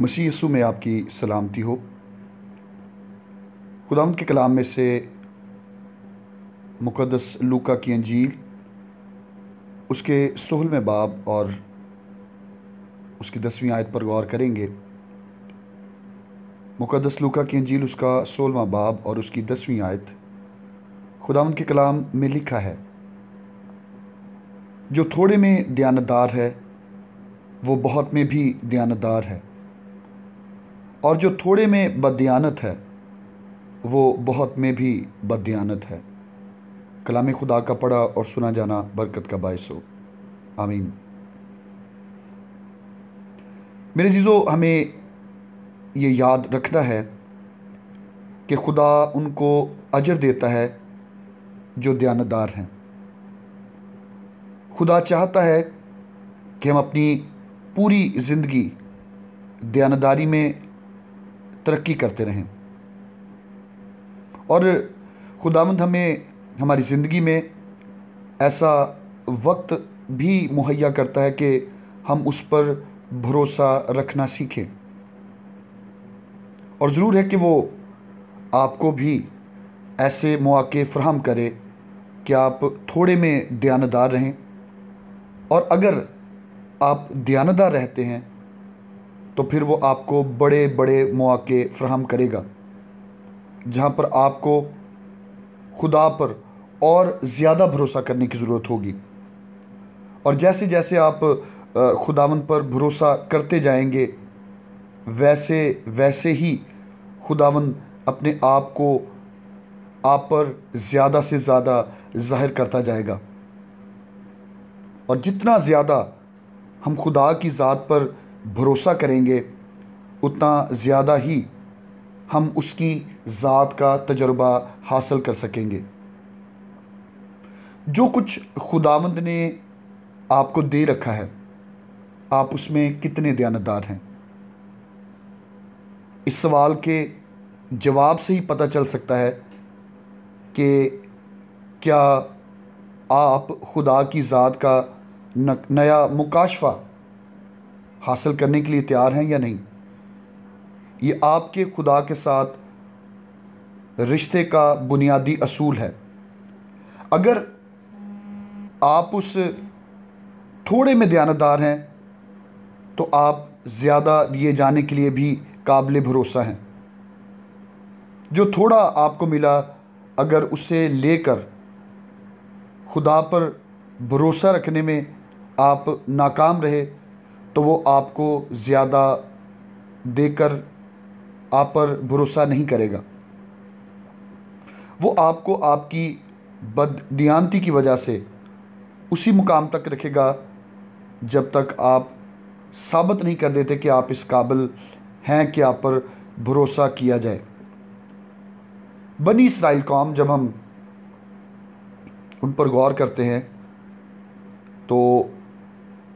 मसीह यसु में आपकी सलामती हो। खुदाम के कलाम में से मुक़दस लूका की अंजील, उसके सोलहवें बाब और उसकी दसवीं आयत पर गौर करेंगे। मुक़दस लूका की अंजील, उसका सोलवा बाब और उसकी दसवीं आयत खुदावंद के कलाम में लिखा है। जो थोड़े में दयानतदार है, वो बहुत में भी दयानतदार है। और जो थोड़े में बदयानत है, वो बहुत में भी बदयानत है। कलाम खुदा का पढ़ा और सुना जाना बरकत का बायस हो। आमीन। मेरे चीज़ों हमें ये याद रखना है कि खुदा उनको अजर देता है जो दयानतदार हैं। खुदा चाहता है कि हम अपनी पूरी ज़िंदगी दयानदारी में तरक्की करते रहें। और खुदावंद हमें हमारी ज़िंदगी में ऐसा वक्त भी मुहैया करता है कि हम उस पर भरोसा रखना सीखें। और ज़रूर है कि वो आपको भी ऐसे मौके फ्राहम करे कि आप थोड़े में दयानदार रहें। और अगर आप दयानदार रहते हैं तो फिर वो आपको बड़े बड़े मौके फ्राहम करेगा, जहाँ पर आपको खुदा पर और ज़्यादा भरोसा करने की ज़रूरत होगी। और जैसे जैसे आप खुदावन पर भरोसा करते जाएँगे, वैसे वैसे ही खुदावन अपने आप को आप पर ज़्यादा से ज़्यादा ज़ाहिर करता जाएगा। और जितना ज़्यादा हम खुदा की ज़ात पर भरोसा करेंगे, उतना ज़्यादा ही हम उसकी ज़ात का तजर्बा हासिल कर सकेंगे। जो कुछ खुदावंद ने आपको दे रखा है, आप उसमें कितने दयानतदार हैं? इस सवाल के जवाब से ही पता चल सकता है कि क्या आप खुदा की ज़ात का नया मुकाशफा हासिल करने के लिए तैयार हैं या नहीं? ये आपके खुदा के साथ रिश्ते का बुनियादी असूल है। अगर आप उस थोड़े में दयानतदार हैं तो आप ज़्यादा दिए जाने के लिए भी काबिल भरोसा हैं। जो थोड़ा आपको मिला, अगर उसे लेकर खुदा पर भरोसा रखने में आप नाकाम रहे तो वो आपको ज़्यादा देकर आप पर भरोसा नहीं करेगा। वो आपको आपकी बददियानती की वजह से उसी मुकाम तक रखेगा जब तक आप साबित नहीं कर देते कि आप इस काबिल हैं कि आप पर भरोसा किया जाए। बनी इसराइल कौम जब हम उन पर गौर करते हैं तो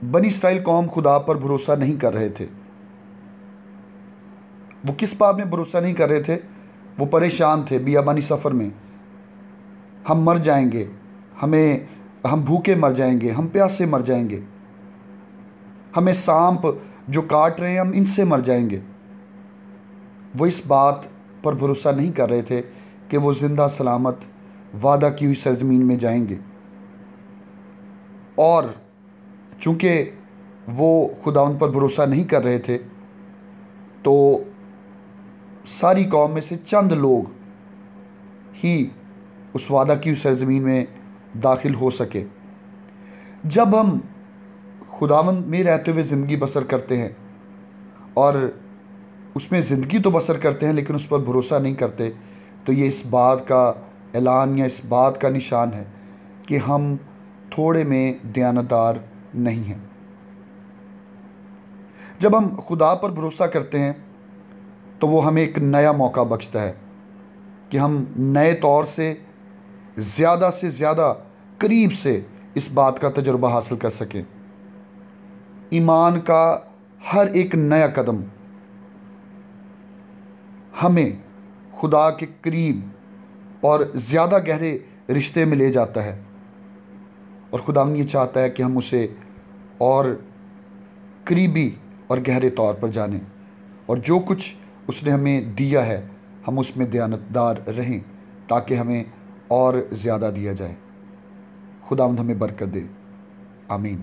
बनी इसराइल कौम खुदा पर भरोसा नहीं कर रहे थे। वो किस बात में भरोसा नहीं कर रहे थे? वो परेशान थे, बियाबानी सफ़र में। हम मर जाएँगे, हमें, हम भूखे मर जाएँगे, हम प्यासे मर जाएँगे। हमें सांप जो काट रहे हैं, हम इनसे मर जाएँगे। वो इस बात पर भरोसा नहीं कर रहे थे कि वो ज़िंदा सलामत वादा की हुई सरजमीन में जाएँगे। और चूँकि वो खुदा उन पर भरोसा नहीं कर रहे थे तो सारी कौम में से चंद लोग ही उस वादा की सरजमीन में दाखिल हो सके। जब हम खुदावन में रहते हुए ज़िंदगी बसर करते हैं और उसमें ज़िंदगी तो बसर करते हैं, लेकिन उस पर भरोसा नहीं करते तो ये इस बात का ऐलान या इस बात का निशान है कि हम थोड़े में दयानतदार नहीं हैं। जब हम खुदा पर भरोसा करते हैं तो वो हमें एक नया मौका बख्शता है कि हम नए तौर से, ज़्यादा से ज़्यादा करीब से इस बात का तजुर्बा हासिल कर सकें। ईमान का हर एक नया कदम हमें खुदा के करीब और ज़्यादा गहरे रिश्ते में ले जाता है। और खुदा ये चाहता है कि हम उसे और करीबी और गहरे तौर पर जाने। और जो कुछ उसने हमें दिया है, हम उसमें दयानतदार रहें, ताकि हमें और ज़्यादा दिया जाए। खुदा हमें बरकत दे। आमीन।